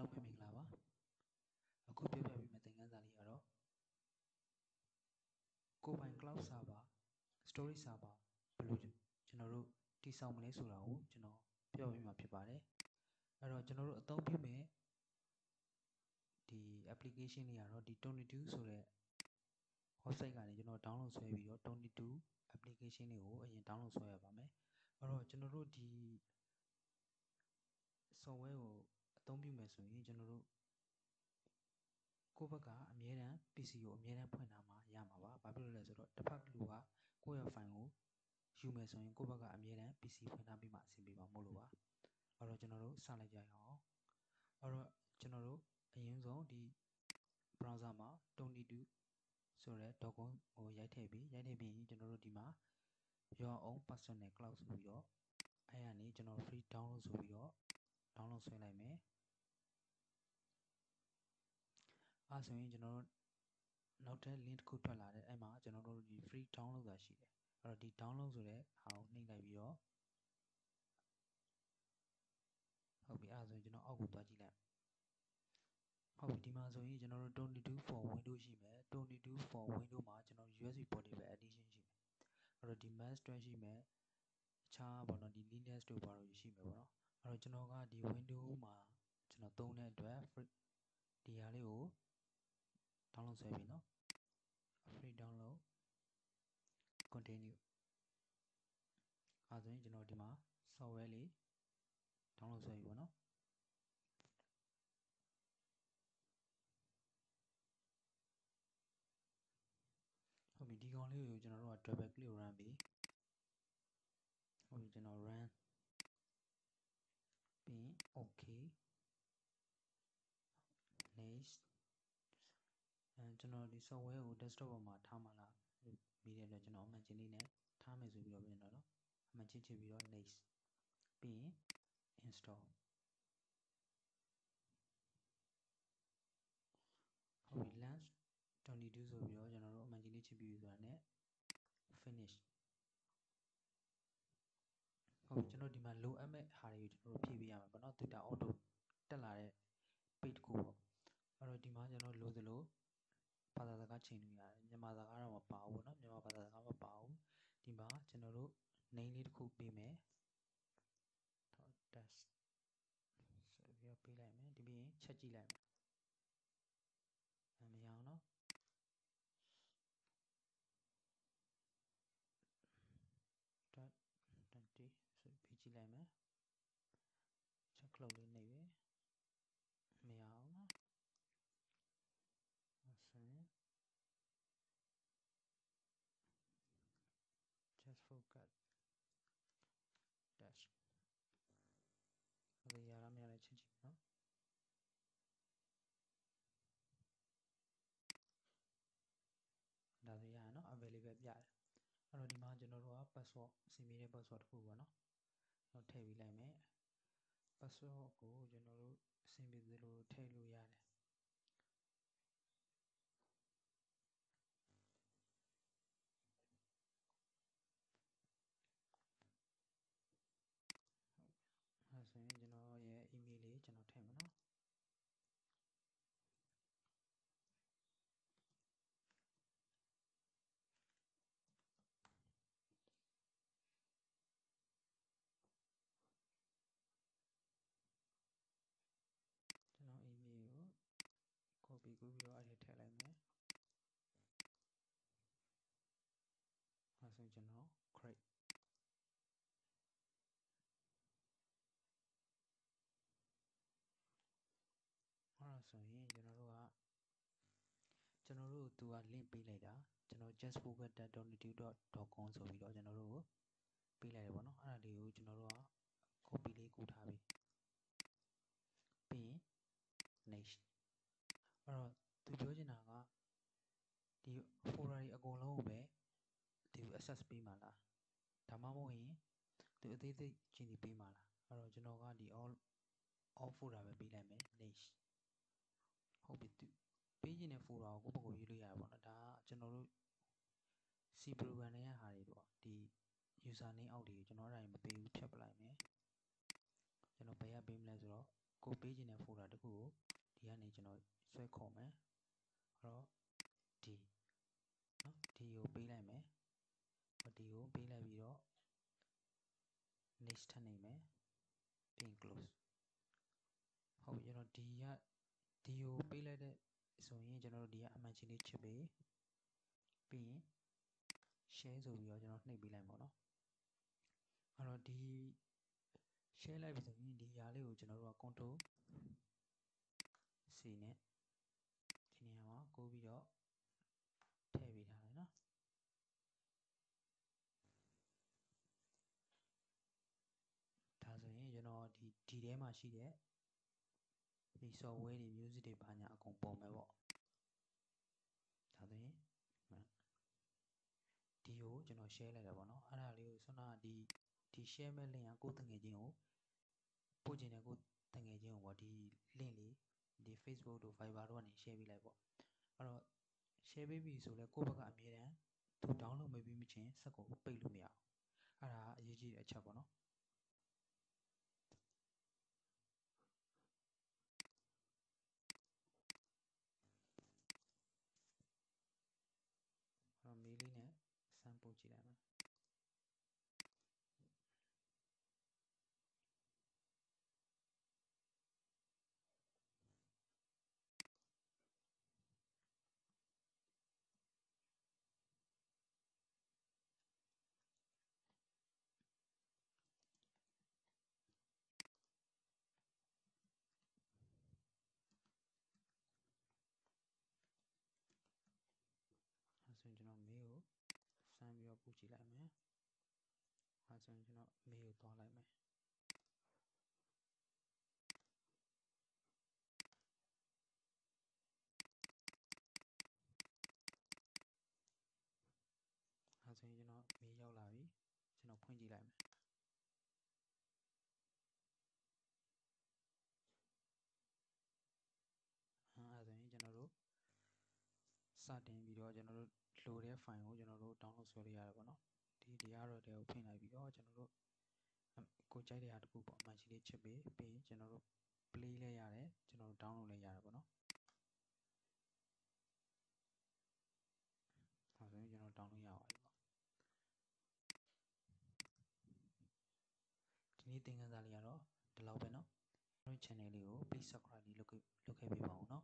လုံးပဲမင်္ဂလာပါအခုပြောပြပေးမယ့်သင်ခန်းစာလေးကတော့ကိုပိုင် cloud server storage server ဘယ်လိုကျွန်တော်တို့တည်ဆောက်မလဲဆိုတာကိုကျွန်တော်ပြောပြပေးမှာဖြစ်ပါတယ်အဲ့တော့ကျွန်တော်တို့အသုံးပြုမယ့်ဒီ application လေးကတော့ဒီ22ဆိုတဲ့ website ကနေကျွန်တော် download ဆွဲပြီးတော့22 application လေးကိုအရင် download ဆွဲရပါမယ်အဲ့တော့ကျွန်တော်တို့ဒီ software ကိုအ သုံးပြုမယ်ဆိုရင်ကျွန်တော်တို့ကိုယ့်ဘက်ကအမြဲတမ်း PC ကိုအမြဲတမ်းဖွင့်ထားမှရမှာပါ။ဘာဖြစ်လို့လဲဆိုတော့တစ်ဖက်လူကကိုယ့်ရဲ့ file ကိုယူမယ်ဆိုရင်ကိုယ့်ဘက်ကအမြဲတမ်း PC ဖွင့်ထားပြီးမှအဆင်ပြေမှာမို့လို့ပါ။အဲ့တော့ကျွန်တော်တို့စလိုက်ကြရအောင်။အဲ့တော့ကျွန်တော်တို့အရင်ဆုံးဒီ browser မှာ22ဆိုတဲ့ .com ကိုရိုက်ထည့်ပြီးရိုက်ထည့်ပြီးကျွန်တော်တို့ဒီမှာ your own personal cloud ဆိုပြီးတော့အဲ့ကနေကျွန်တော် free download ဆိုပြီးတော့ download ဆွဲလိုက်မယ် အဲဆိုရင်ကျွန်တော်တို့နောက်ထပ် link တစ်ခုထွက်လာတယ်အဲ့မှာကျွန်တော်တို့ဒီ free download တာရှိတယ်အဲ့တော့ဒီ download ဆိုတဲ့ဟာကိုနှိပ်လိုက်ပြီးတော့ဟုတ်ပြီအဲ့ဒါဆိုရင်ကျွန်တော်အောက်ကိုသွားကြည့်လိုက်ဟုတ်ပြီဒီမှာဆိုရင်ကျွန်တော်တို့22 for window ရှိမယ်22 for window မှာကျွန်တော် USB portable edition ရှိမယ်အဲ့တော့ဒီ mass တွဲရှိမယ်အခြားပေါ့နော်ဒီ Linux တို့ဘာလို့ရှိမယ်ပေါ့နော်အဲ့တော့ကျွန်တော်ကဒီ window မှာကျွန်တော်သုံးတဲ့အတွက်ဒီဟာလေးကို download ဆွဲပြီနော် free download continue အဲဆိုရင်ကျွန်တော်ဒီမှာ software လေး download ဆွဲပြီပေါ့နော်ဟုတ်ပြီဒီကောင်လေးကိုကျွန်တော်တို့က double click run ပြီဟုတ်ပြီကျွန်တော် run ပြီး okay next အဲ ကျွန်တော်ဒီ software ကို desktop ပေါ်မှာထားမှလားပြီးတဲ့အတွက်ကျွန်တော်အမှန်ချင်းလေးနဲ့ထားမယ်ဆိုပြီးတော့ပြင်တော့နော်အမှန်ချင်းချပြီးတော့ next ပြီးရင် install ဟုတ်ပြီ launch 22ဆိုပြီးတော့ကျွန်တော်တို့အမှန်ချင်းလေးချပြီးဆိုတာနဲ့ finish ဟုတ်ကျွန်တော်ဒီမှာလိုအပ်မဲ့ဟာတွေကိုကျွန်တော်တို့ဖြည့်ပေးရမှာပေါ့နော် data auto တက်လာတဲ့ page တစ်ခုပေါ့အဲ့တော့ဒီမှာကျွန်တော်လိုသလို ဘာသာစကားချိန်လို့ရတယ်မြန်မာစကားတော့မပါဘူးเนาะမြန်မာဘာသာစကားမပါဘူးဒီမှာကျွန်တော်တို့ name လေးတစ်ခုပေးမယ်တော့ test ဆိုပြီးတော့ပေးလိုက်မယ်ဒီပြီးရင်ချက်ကြည့်လိုက်မယ် ပြတယ်အဲ့တော့ဒီမှာကျွန်တော်တို့က password အစီအမီတဲ့ password တစ်ခုပေါ့နော်ကျွန်တော်ထည့်ပြီးလိုက်မယ် password ကိုကျွန်တော်တို့အဆင်ပြေသလိုထည့်လို့ရတယ်အဲဆိုရင်ကျွန်တော်ရဲ့ email လေးကျွန်တော်ထည့်မယ်နော်ကျွန်တော် email ကို copy ကူးပြီးတော့အဲ့ဒီထည့်လိုက်မယ်အဲဆိုကျွန်တော် create အဲ့ဒါဆိုရင်ကျွန်တော်တို့ကကျွန်တော်တို့သူက link ပေးလိုက်တာကျွန်တော် justfocus.donate.com ဆိုပြီးတော့ကျွန်တော်တို့ကိုပေးလိုက်တယ်ပေါ့နော်အဲ့ဒါလေးကိုကျွန်တော်တို့က copy လေးကူထားပြီးပြီးရင် next အဲ့တော့သူပြောချင်တာကဒီ folder တွေအကုန်လုံးကိုပဲသူ access ပေးမှာလားဒါမှမဟုတ်ရင်သူအသေးသေးချင်းစီပေးမှာလားအဲ့တော့ကျွန်တော်ကဒီ all all folder ပဲပေးလိုက်မယ် next ဟုတ်ပြီသူပေးခြင်းတဲ့ folder ကိုကိုယ့်ဘက်ကိုရေးလို့ရပါတော့ဒါကကျွန်တော်တို့ C program နဲ့ဟာတွေတော့ဒီ user name အောက်တွေကျွန်တော်အဲ့ဒါမပေးဘူးဖြတ်ပလိုက်မယ်ကျွန်တော်ဘယ်ရပေးမလဲဆိုတော့ကိုပေးခြင်းတဲ့ folder တစ်ခုကိုဒီကနေကျွန်တော် ဆွဲခေါ်မယ်အဲ့တော့ဒီနော်ဒီကိုပေးလိုက်မယ်ဟောဒီကိုပေးလိုက်ပြီးတော့ next ထပ်နေမယ်ပြီးရင် close ဟုတ်ပြီကျွန်တော်ဒီကဒီကိုပေးလိုက်တဲ့ဆိုရင်ကျွန်တော်တို့ဒီကအမှန်ချင်းလေးချစ်ပေးပြီးရင် share ဆိုပြီးတော့ကျွန်တော်နှိပ်ပေးလိုက်ပါတော့အဲ့တော့ဒီ share လိုက်ပြီဆိုရင်ဒီຢာလေးကိုကျွန်တော်တို့က control C နဲ့ဒီနေရာမှာကိုပြီးတော့ထည့်ပေးထားတယ်နော်ဒါဆိုရင်ကျွန်တော်ဒီဒီ ထဲမှာရှိတဲ့ဒီ software တွေ music တွေဘာညာအကုန်ပုံမယ်ပေါ့ဒါဆိုရင်ဒီကိုကျွန်တော် share လိုက်တာပေါ့နော်အဲ့ဒါလေးကိုဆွမ်းနာဒီဒီ share မဲ့ link ကကိုယ်တငယ်ချင်းကိုပို့ခြင်းနဲ့ကိုယ်တငယ်ချင်းကိုပေါ့ဒီ link လေးဒီ Facebook တို့ Viber တို့ကနေ share ပေးလိုက်ပေါ့အဲ့တော့ share ပေးပြီဆိုလဲကိုယ့်ဘက်ကအမြဲတမ်းသူ download မပြီးမချင်းစက်ကိုပိတ်လို့မရအောင်အဲ့ဒါအရေးကြီးတဲ့အချက်ပေါ့နော်အဲ့တော့မေးလေးနဲ့စမ်း ပို့ကြည့်လိုက်မယ်အဲဆိုရင်ကျွန်တော်မေးကိုစမ်း ပြီးတော့ပို့ကြည့်လိုက်မယ်အဲဆိုရင်ကျွန်တော်မေးကိုသွားလိုက်မယ်အဲဆိုရင်ကျွန်တော်မေးရောက်လာပြီကျွန်တော်ဖွင့်ကြည့်လိုက်မယ်အဲဆိုရင်ကျွန်တော်တို့ စတင်ပြီးတော့ကျွန်တော်တို့လိုတဲ့ file ကိုကျွန်တော်တို့ download ဆွဲလို့ရတယ်ပေါ့နော်ဒီဒီကတော့တဲကိုဖွင့်လိုက်ပြီးတော့ကျွန်တော်တို့ကိုကြိုက်တဲ့ဟာတစ်ခုပေါ့အမှန်ရှိလေးချစ်ပေးပြီးရင်ကျွန်တော်တို့ play လဲရတယ်ကျွန်တော်တို့ download လဲရတယ်ပေါ့နော်အဲဆိုရင်ကျွန်တော် download ရပါပြီပေါ့ဒီနေ့သင်ခန်းစာလေးကတော့ဒီလောက်ပဲเนาะကျွန်တော် channel လေးကို please subscribe လေးလုပ်လုပ်ခဲ့ပေးပါဦးเนาะ